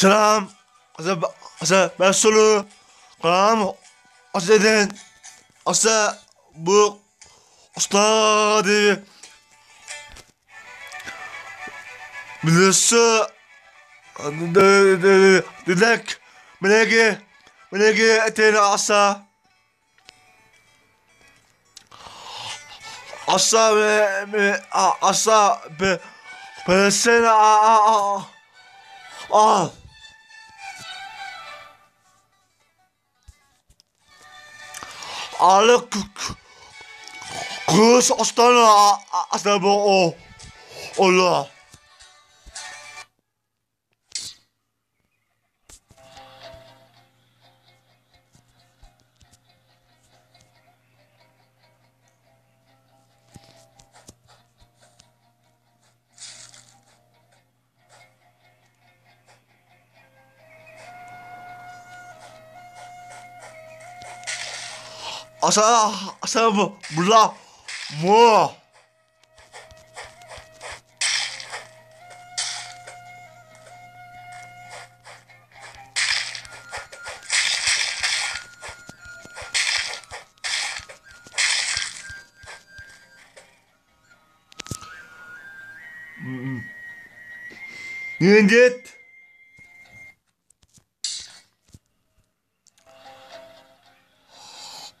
Selam. Asa, asa ben solu. Kalam. Asa dedin. Asa bu. Ustadı. Bilirse. Dilek. Meleki. Meleki eteni asa. Asa ve ve asa be. Ben a a a. alle Grüße aus deiner oh, oh. O Allah. asa asa bu bula mu Niyet. Asa bu da kale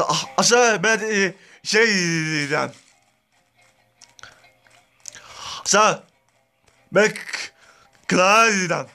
Asa asa ben e, şeyden. Asa ben Klara'dan.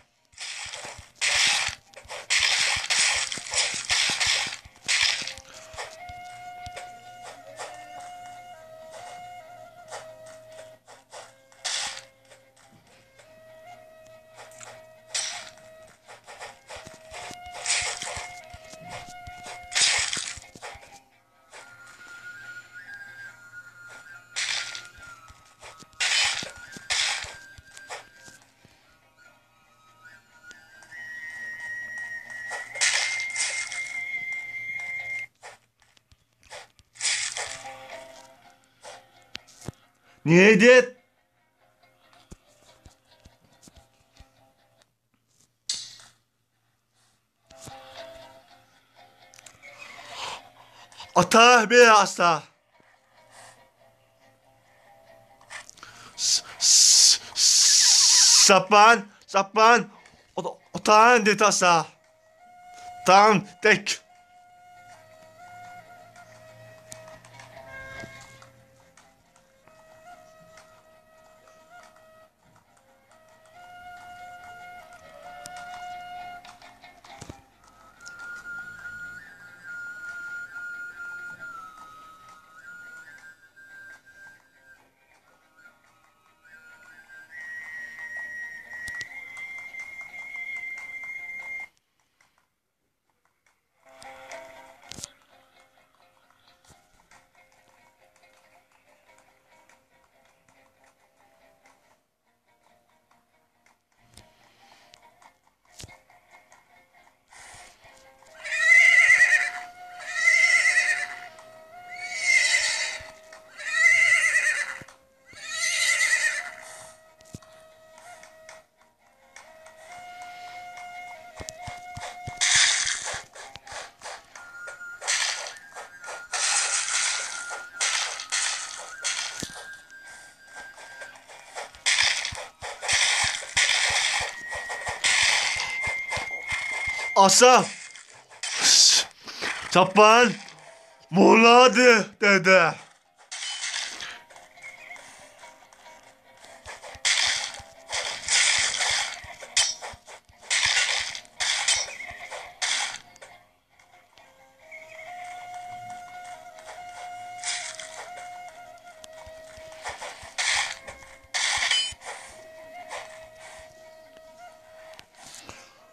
Niyet. Ata bir s- Sapan, sapan, o- otağın detasa. Tam tek. Asaf. Çapan. Moladı dede.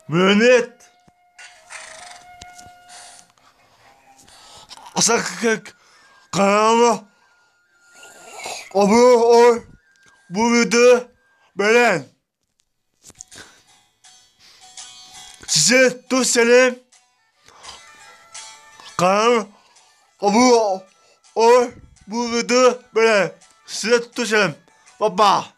Mehmet Asa kanalıma abone ol. Bu videoyu beğen. Size çok selam. Kanalıma abone ol. Bu videoyu beğen. Size selam. Baba.